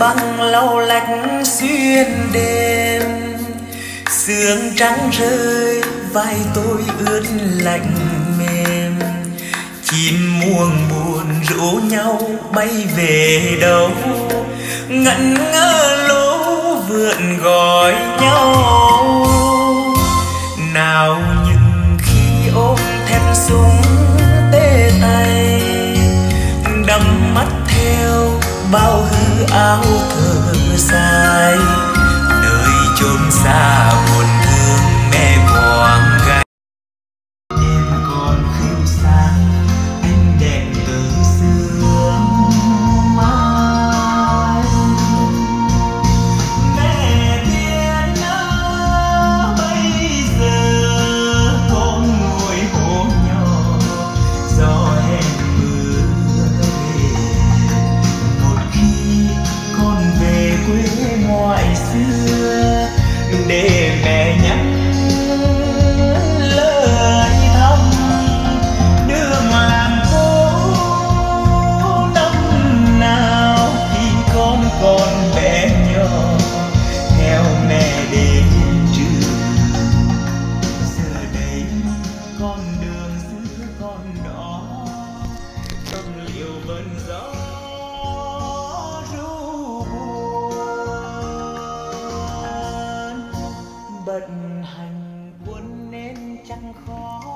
băng lau lách xuyên đêm, sương trắng rơi, vai tôi ướt lạnh mềm. Chim muông buồn rủ nhau bay về đâu, ngẩn ngơ lố vượn gọi nhau. Nào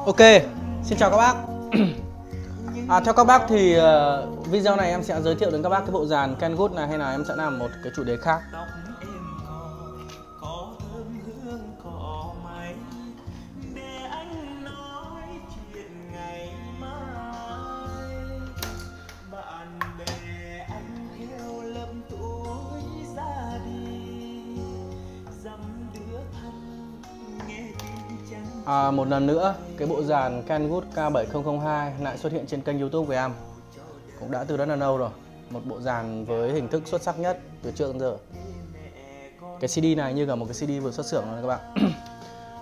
Ok, xin chào các bác. À, Theo các bác thì ờ, video này em sẽ giới thiệu đến các bác cái bộ dàn Kenwood này hay là em sẽ làm một cái chủ đề khác à, Một lần nữa, cái bộ dàn Kenwood K7002 lại xuất hiện trên kênh youtube của em. Cũng đã từ rất là lâu rồi. Một bộ dàn với hình thức xuất sắc nhất từ trước đến giờ. Cái CD này như là một cái CD vừa xuất xưởng rồi các bạn.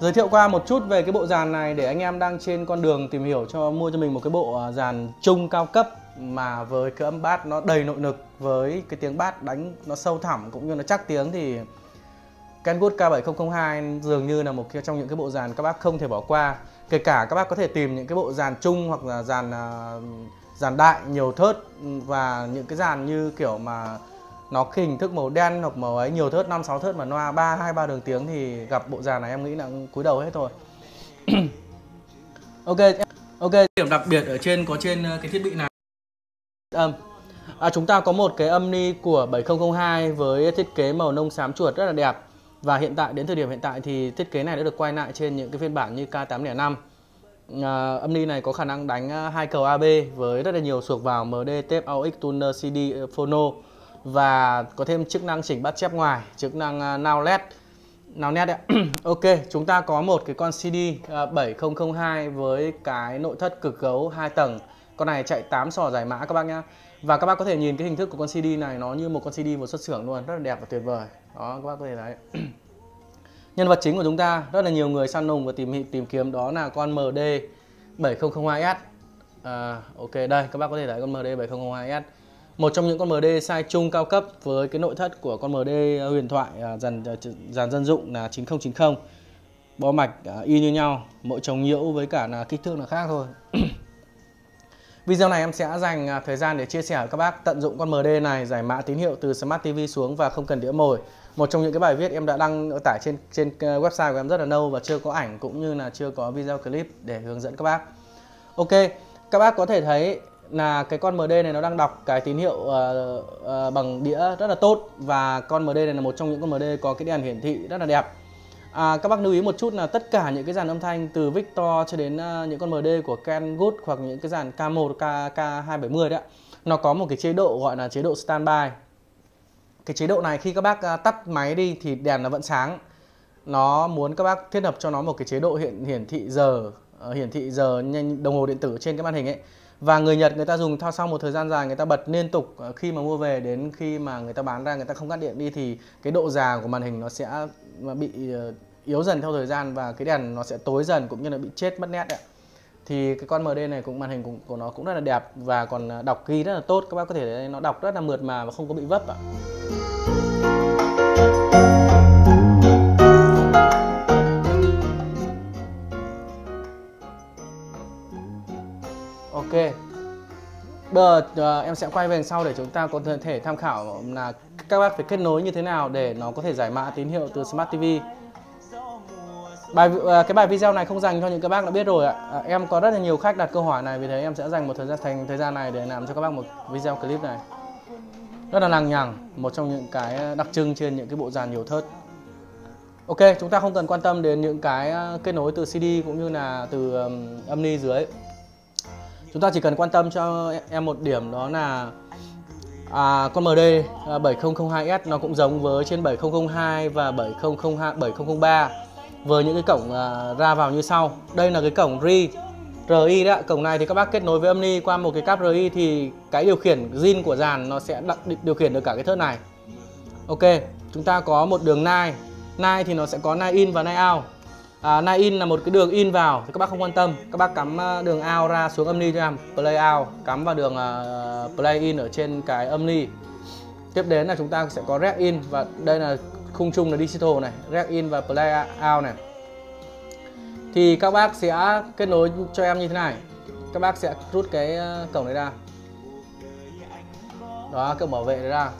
Giới thiệu qua một chút về cái bộ dàn này để anh em đang trên con đường tìm hiểu cho mua cho mình một cái bộ à, dàn chung cao cấp mà với cái âm bass nó đầy nội lực với cái tiếng bass đánh nó sâu thẳm cũng như nó chắc tiếng thì Kenwood K7002 dường như là một trong những cái bộ dàn các bác không thể bỏ qua. Kể cả các bác có thể tìm những cái bộ dàn chung hoặc là dàn à, dàn đại nhiều thớt và những cái dàn như kiểu mà nó cái hình thức màu đen hoặc màu ấy nhiều thớt 5 6 thớt mà loa 3 2 3 đường tiếng thì gặp bộ dàn này em nghĩ là cúi đầu hết thôi. ok ok điểm đặc biệt ở trên có trên ờ, cái thiết bị này âm. À, chúng ta có một cái âm ni của 7002 với thiết kế màu nông xám chuột rất là đẹp và hiện tại đến thời điểm hiện tại thì thiết kế này đã được quay lại trên những cái phiên bản như K805 à, ờ, âm ly này có khả năng đánh ờ, hai cầu AB với rất là nhiều suộc vào MD, tape AUX, tuner, CD, ờ, phono và có thêm chức năng chỉnh bắt chép ngoài, chức năng now LED nào nét đấy ạ. Ok, chúng ta có một cái con CD 7002 với cái nội thất cực gấu 2 tầng. Con này chạy 8 sò giải mã các bác nhá. Và các bác có thể nhìn cái hình thức của con CD này nó như một con CD vừa xuất xưởng luôn, rất là đẹp và tuyệt vời. Đó các bác có thể thấy. Nhân vật chính của chúng ta rất là nhiều người săn lùng và tìm tìm kiếm đó là con MD 7002S. À, ok đây các bác có thể thấy con MD 7002S một trong những con MD size chung cao cấp với cái nội thất của con MD à, huyền thoại à, dàn à, dàn dân dụng là 9090 bo mạch y như nhau mỗi chồng nhiễu với cả là kích thước là khác thôi Video này em sẽ dành à, thời gian để chia sẻ với các bác tận dụng con MD này giải mã tín hiệu từ Smart TV xuống và không cần đĩa mồi. Một trong những cái bài viết em đã đăng tải trên trên à, website của em rất là lâu và chưa có ảnh cũng như là chưa có video clip để hướng dẫn các bác. Ok, các bác có thể thấy là cái con MD này nó đang đọc cái tín hiệu uh, uh, bằng đĩa rất là tốt và con MD này là một trong những con MD có cái đèn hiển thị rất là đẹp. À, các bác lưu ý một chút là tất cả những cái dàn âm thanh từ Victor cho đến uh, những con MD của Kenwood hoặc những cái dàn K1, K, K270 đấy ạ. Nó có một cái chế độ gọi là chế độ standby. Cái chế độ này khi các bác uh, tắt máy đi thì đèn nó vẫn sáng. Nó muốn các bác thiết lập cho nó một cái chế độ hiện hiển thị giờ uh, hiển thị giờ nhanh đồng hồ điện tử trên cái màn hình ấy và người Nhật người ta dùng thao sau một thời gian dài người ta bật liên tục ờ, khi mà mua về đến khi mà người ta bán ra người ta không cắt điện đi thì cái độ già của màn hình nó sẽ ờ, bị ờ, yếu dần theo thời gian và cái đèn nó sẽ tối dần cũng như là bị chết mất nét ạ. Thì cái con MD này cũng màn hình của, của nó cũng rất là đẹp và còn đọc ghi rất là tốt. Các bác có thể thấy nó đọc rất là mượt mà và không có bị vấp ạ. Giờ uh, em sẽ quay về sau để chúng ta có thể tham khảo là các bác phải kết nối như thế nào để nó có thể giải mã tín hiệu từ Smart TV bài uh, cái bài video này không dành cho những các bác đã biết rồi ạ. À, em có rất là nhiều khách đặt câu hỏi này vì thế em sẽ dành một thời gian thành thời gian này để làm cho các bác một video clip này. Rất là lằng nhằng một trong những cái đặc trưng trên những cái bộ dàn nhiều thớt. Ok, chúng ta không cần quan tâm đến những cái ờ, kết nối từ CD cũng như là từ um, âm ni dưới chúng ta chỉ cần quan tâm cho em một điểm đó là à, con MD 7002S à, nó cũng giống với trên 7002 và 7002 7003 với những cái cổng à, ra vào như sau. Đây là cái cổng RI RI đó cổng này thì các bác kết nối với âm ni qua một cái cáp RI thì cái điều khiển zin của dàn nó sẽ điều khiển được cả cái thớt này. Ok chúng ta có một đường nai. Nai thì nó sẽ có nai in và nai out à, nai in là một cái đường in vào thì các bác không quan tâm. Các bác cắm à, đường out ra xuống âm ni cho em. Play out cắm vào đường uh, play in ở trên cái âm ni tiếp đến là chúng ta sẽ có rec in và đây là khung chung là digital này. Rec in và play out này. Thì các bác sẽ kết nối cho em như thế này. Các bác sẽ rút cái à, cổng này ra. Đó cổng bảo vệ này ra.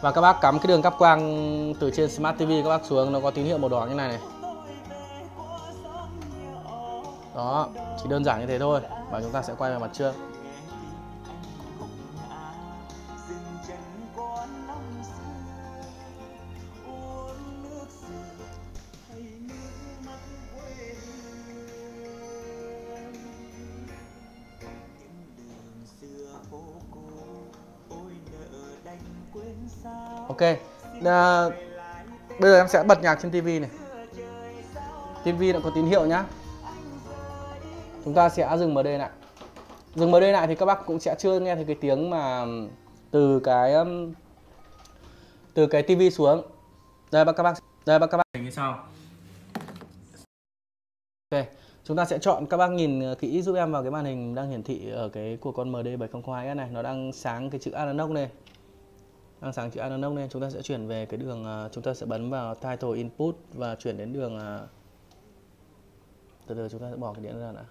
Và các bác cắm cái đường cáp quang từ trên Smart TV các bác xuống nó có tín hiệu màu đỏ như này này đó chỉ đơn giản như thế thôi và chúng ta sẽ quay về mặt trước. Ok à, Bây giờ em sẽ bật nhạc trên TV này. TV nó có tín hiệu nhá chúng ta sẽ dừng MD lại. Dừng MD lại thì các bác cũng sẽ chưa nghe thấy cái tiếng mà từ cái um, từ cái tivi xuống. Đây các bác đây các bác như sau. Ok chúng ta sẽ chọn các bác nhìn kỹ giúp em vào cái màn hình đang hiển thị ở cái của con MD702S này. Nó đang sáng cái chữ analog này đang sáng chữ analog này chúng ta sẽ chuyển về cái đường uh, chúng ta sẽ bấm vào title input và chuyển đến đường uh, từ từ chúng ta sẽ bỏ cái điện ra nào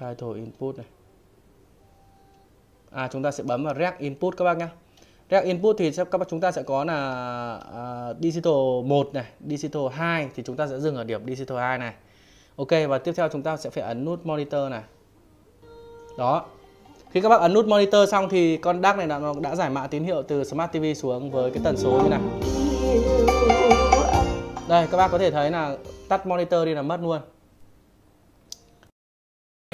title input này. À chúng ta sẽ bấm vào rec input các bác nhá. Rec input thì các bác chúng ta sẽ có là uh, digital 1 này digital 2 thì chúng ta sẽ dừng ở điểm digital 2 này. Ok và tiếp theo chúng ta sẽ phải ấn nút monitor này. Đó. Khi các bác ấn nút monitor xong thì con DAC này nó đã giải mã tín hiệu từ Smart TV xuống với cái tần số như này. Đây các bác có thể thấy là tắt monitor đi là mất luôn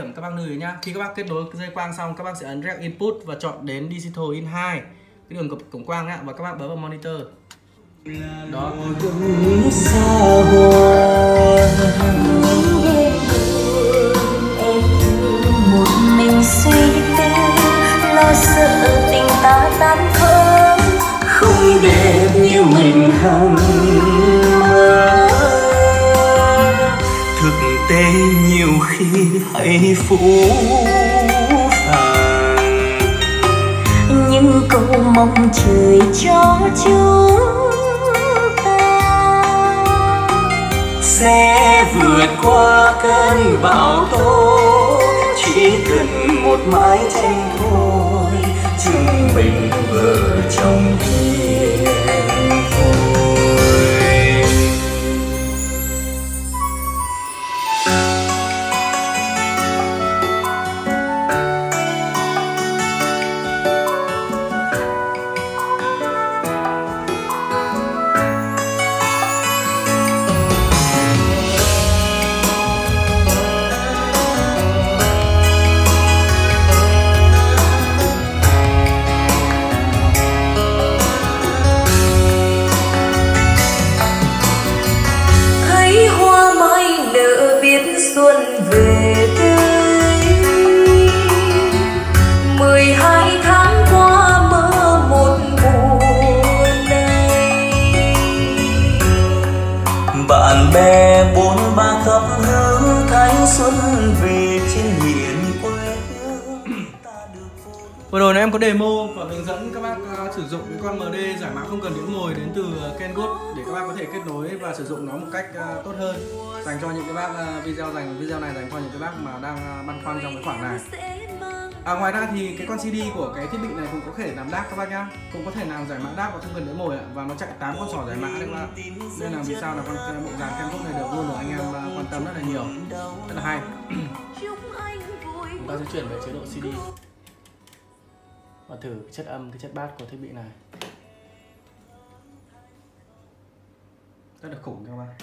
điểm các bác lưu ý nhá. Khi các bác kết nối dây quang xong các bác sẽ ấn rec input và chọn đến digital in 2 cái đường cổng quang ấy, và các bác bấm vào monitor. Đó. Một mình không đẹp như mình hằng mơ. Tế nhiều khi hay phũ phàng. Những câu mong trời cho chúng ta sẽ vượt qua cơn bão tố. Chỉ cần một mái tranh thôi chúng mình vợ chồng thiên có demo và hướng dẫn các bác uh, sử dụng cái con MD giải mã không cần đĩa ngồi đến từ Kenwood để các bác có thể kết nối và sử dụng nó một cách uh, tốt hơn. Dành cho những cái bác uh, video dành video này dành cho những cái bác mà đang băn khoăn trong cái khoảng này. À, ngoài ra thì cái con CD của cái thiết bị này cũng có thể làm đáp các bác nhá. Cũng có thể làm giải mã đáp và không cần đĩa ngồi ạ. Và nó chạy 8 con sỏ giải mã đấy các bác. Nên là vì sao là con bộ dàn Kenwood này được luôn được anh em quan tâm rất là nhiều. Rất là hay. Chúng ta sẽ chuyển về chế độ CD và thử chất âm, cái chất bass của thiết bị này. Rất là khủng các bạn.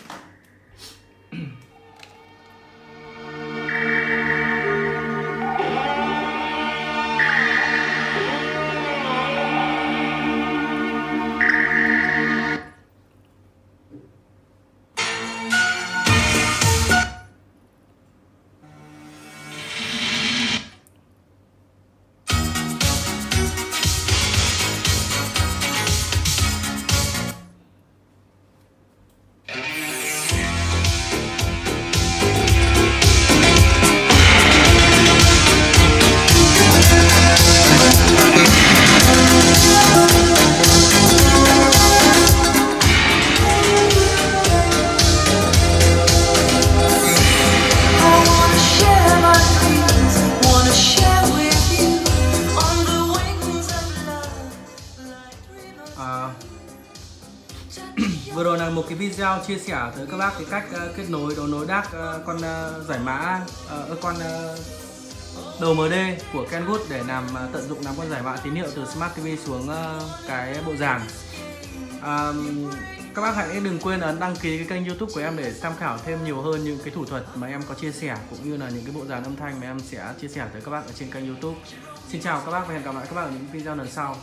Chia sẻ tới các bác cái cách uh, kết nối đấu nối DAC uh, ờ, con uh, giải mã uh, con uh, đầu MD của Kenwood để làm uh, tận dụng làm con giải mã tín hiệu từ Smart TV xuống uh, cái bộ dàn. Uh, các bác hãy đừng quên ấn đăng ký cái kênh youtube của em để tham khảo thêm nhiều hơn những cái thủ thuật mà em có chia sẻ cũng như là những cái bộ dàn âm thanh mà em sẽ chia sẻ tới các bạn ở trên kênh youtube. Xin chào các bác và hẹn gặp lại các bạn ở những video lần sau.